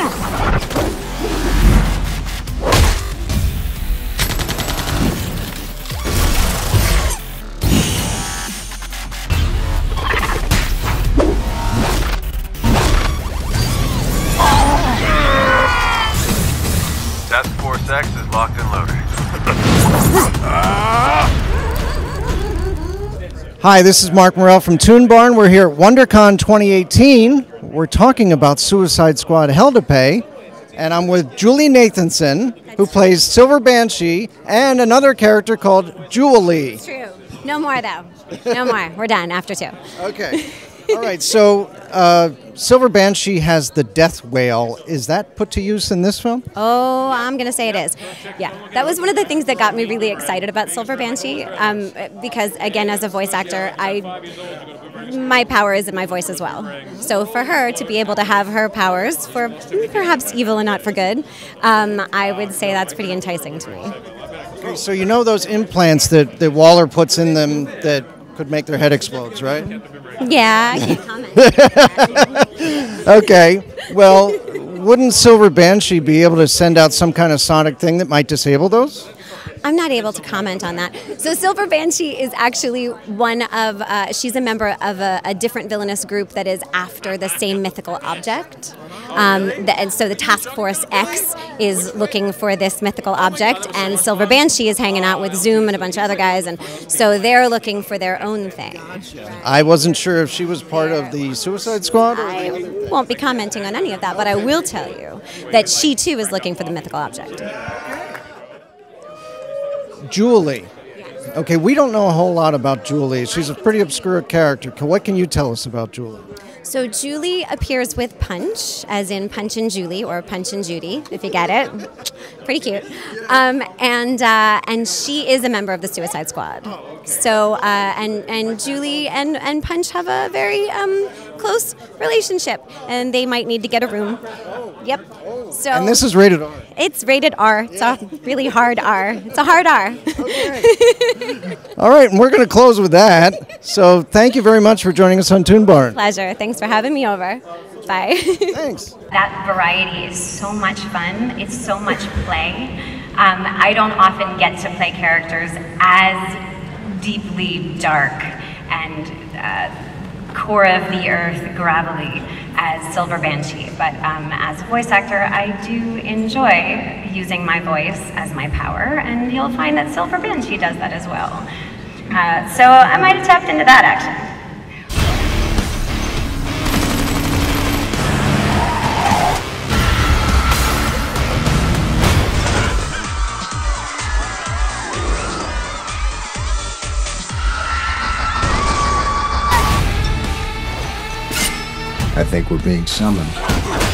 Task Force X is locked and loaded. Hi, this is Marc Morrell from ToonBarn. We're here at WonderCon 2018. We're talking about Suicide Squad Hell to Pay, and I'm with Julie Nathanson, who plays Silver Banshee, and another character called Jewelee. True. No more though. No more. We're done after two. Okay. All right. So, uh, Silver Banshee has the death wail. Is that put to use in this film? Oh, I'm gonna say it is. Yeah, that was one of the things that got me really excited about Silver Banshee, um, because again, as a voice actor, I my power is in my voice as well. So for her to be able to have her powers for perhaps evil and not for good, um, I would say that's pretty enticing to me. Okay, so you know those implants that, that Waller puts in them that could make their head explode, right? Yeah, I can't comment. Okay. Well, wouldn't Silver Banshee be able to send out some kind of sonic thing that might disable those? I'm not able to comment on that. So Silver Banshee is actually one of, uh, she's a member of a, a different villainous group that is after the same mythical object. Um, the, and so the Task Force X is looking for this mythical object, and Silver Banshee is hanging out with Zoom and a bunch of other guys, and so they're looking for their own thing. I wasn't sure if she was part of the Suicide Squad. Or I won't be commenting on any of that, but I will tell you that she too is looking for the mythical object. Jewelee. Okay, we don't know a whole lot about Jewelee. She's a pretty obscure character. What can you tell us about Jewelee? So Jewelee appears with Punch, as in Punch and Jewelee, or Punch and Judy, if you get it. Pretty cute. Um, and uh, and she is a member of the Suicide Squad. So uh, and and Jewelee and and Punch have a very um, close relationship, and they might need to get a room. Yep. So And this is rated R. it's rated R. It's a really hard R. It's a hard R. All right, and we're going to close with that. So thank you very much for joining us on ToonBarn. Pleasure. Thanks for having me over. Bye. Thanks. That variety is so much fun. It's so much play. Um, I don't often get to play characters as deeply dark and uh, core of the earth, gravelly as Silver Banshee. But um, as a voice actor, I do enjoy using my voice as my power, and you'll find that Silver Banshee does that as well. Uh, so I might have tapped into that actually. I think we're being summoned.